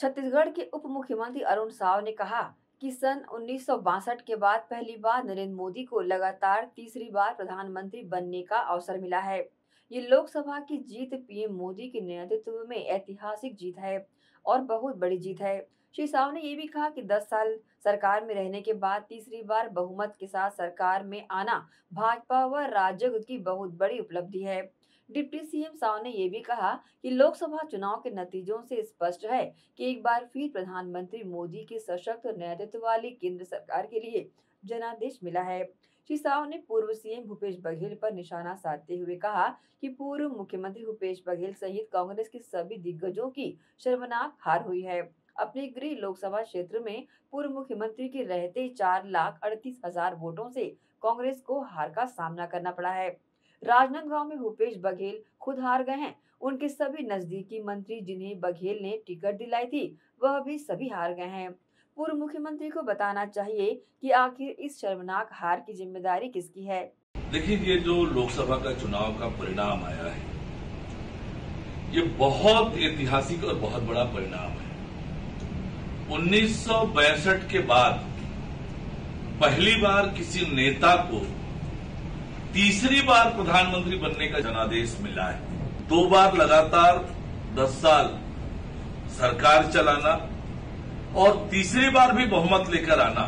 छत्तीसगढ़ के उप मुख्यमंत्री अरुण साव ने कहा कि सन उन्नीस सौ बासठ के बाद पहली बार नरेंद्र मोदी को लगातार तीसरी बार प्रधानमंत्री बनने का अवसर मिला है। ये लोकसभा की जीत पीएम मोदी के नेतृत्व में ऐतिहासिक जीत है और बहुत बड़ी जीत है। श्री साव ने ये भी कहा कि 10 साल सरकार में रहने के बाद तीसरी बार बहुमत के साथ सरकार में आना भाजपा व राजग की बहुत बड़ी उपलब्धि है। डिप्टी सीएम साव ने यह भी कहा कि लोकसभा चुनाव के नतीजों से स्पष्ट है कि एक बार फिर प्रधानमंत्री मोदी के सशक्त नेतृत्व वाली केंद्र सरकार के लिए जनादेश मिला है। श्री साव ने पूर्व सीएम भूपेश बघेल पर निशाना साधते हुए कहा कि पूर्व मुख्यमंत्री भूपेश बघेल सहित कांग्रेस के सभी दिग्गजों की शर्मनाक हार हुई है। अपने गृह लोकसभा क्षेत्र में पूर्व मुख्यमंत्री के रहते चार लाख अड़तीस हज़ार वोटों से कांग्रेस को हार का सामना करना पड़ा है। राजनांदगांव में भूपेश बघेल खुद हार गए हैं। उनके सभी नजदीकी मंत्री जिन्हें बघेल ने टिकट दिलाई थी, वह भी सभी हार गए हैं। पूर्व मुख्यमंत्री को बताना चाहिए कि आखिर इस शर्मनाक हार की ज़िम्मेदारी किसकी है? देखिए, ये जो लोकसभा का चुनाव का परिणाम आया है, ये बहुत ऐतिहासिक और बहुत बड़ा परिणाम है। उन्नीस के बाद पहली बार किसी नेता को तीसरी बार प्रधानमंत्री बनने का जनादेश मिला है। दो बार लगातार दस साल सरकार चलाना और तीसरी बार भी बहुमत लेकर आना,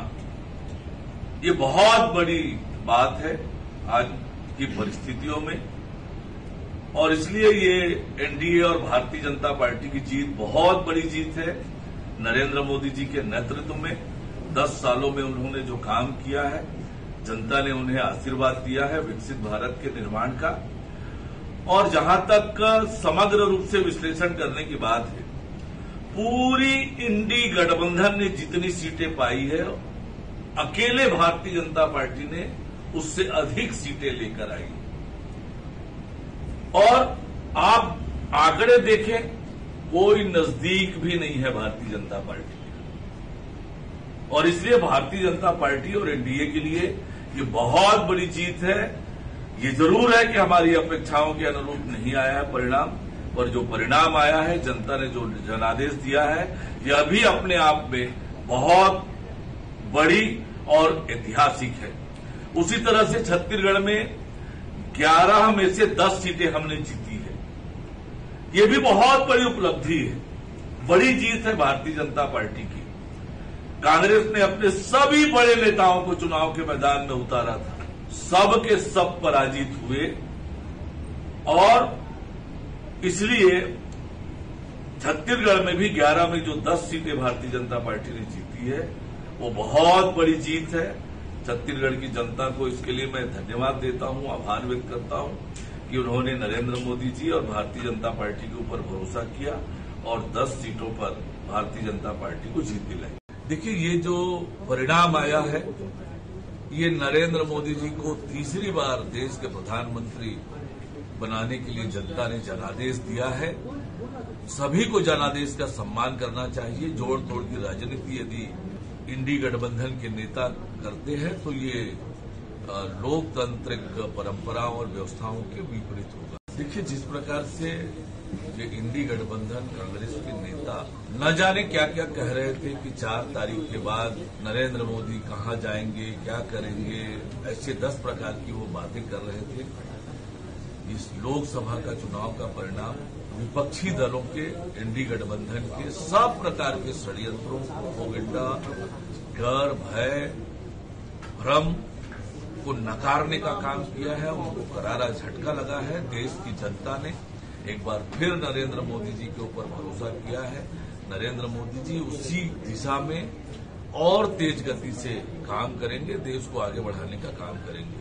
ये बहुत बड़ी बात है आज की परिस्थितियों में। और इसलिए ये एनडीए और भारतीय जनता पार्टी की जीत बहुत बड़ी जीत है। नरेंद्र मोदी जी के नेतृत्व में दस सालों में उन्होंने जो काम किया है, जनता ने उन्हें आशीर्वाद दिया है विकसित भारत के निर्माण का। और जहाँ तक समग्र रूप से विश्लेषण करने की बात है, पूरी इंडी गठबंधन ने जितनी सीटें पाई है, अकेले भारतीय जनता पार्टी ने उससे अधिक सीटें लेकर आई। और आप आंकड़े देखें कोई नज़दीक भी नहीं है भारतीय जनता पार्टी और इसलिए भारतीय जनता पार्टी और एनडीए के लिए ये बहुत बड़ी जीत है। ये ज़रूर है कि हमारी अपेक्षाओं के अनुरूप नहीं आया है परिणाम, पर जो परिणाम आया है, जनता ने जो जनादेश दिया है यह अभी अपने आप में बहुत बड़ी और ऐतिहासिक है। उसी तरह से छत्तीसगढ़ में 11 में से 10 सीटें हमने जीती ये भी बहुत बड़ी उपलब्धि है। बड़ी जीत है भारतीय जनता पार्टी की। कांग्रेस ने अपने सभी बड़े नेताओं को चुनाव के मैदान में उतारा था। सब के सब पराजित हुए। और इसलिए छत्तीसगढ़ में भी 11 में जो 10 सीटें भारतीय जनता पार्टी ने जीती है, वो बहुत बड़ी जीत है। छत्तीसगढ़ की जनता को इसके लिए मैं धन्यवाद देता हूँ, आभार व्यक्त करता हूँ। कि उन्होंने नरेंद्र मोदी जी और भारतीय जनता पार्टी के ऊपर भरोसा किया और 10 सीटों पर भारतीय जनता पार्टी को जीत दिलाई। देखिए, ये जो परिणाम आया है, ये नरेंद्र मोदी जी को तीसरी बार देश के प्रधानमंत्री बनाने के लिए जनता ने जनादेश दिया है। सभी को जनादेश का सम्मान करना चाहिए। जोड़ तोड़ की राजनीति यदि इंडी गठबंधन के नेता करते हैं तो ये लोकतांत्रिक परंपराओं और व्यवस्थाओं के विपरीत होगा। देखिए, जिस प्रकार से ये इंडी गठबंधन कांग्रेस के नेता न जाने क्या क्या कह रहे थे कि चार तारीख के बाद नरेंद्र मोदी कहाँ जाएँगे, क्या करेंगे, ऐसे दस प्रकार की वो बातें कर रहे थे। इस लोकसभा का चुनाव का परिणाम विपक्षी दलों के, इंडी गठबंधन के सब प्रकार के षड्यंत्रों प्रोपोगंडा डर, भय, भ्रम को नकारने का काम किया है, उनको करारा झटका लगा है। देश की जनता ने एक बार फिर नरेंद्र मोदी जी के ऊपर भरोसा किया है। नरेंद्र मोदी जी उसी दिशा में और तेज गति से काम करेंगे, देश को आगे बढ़ाने का काम करेंगे।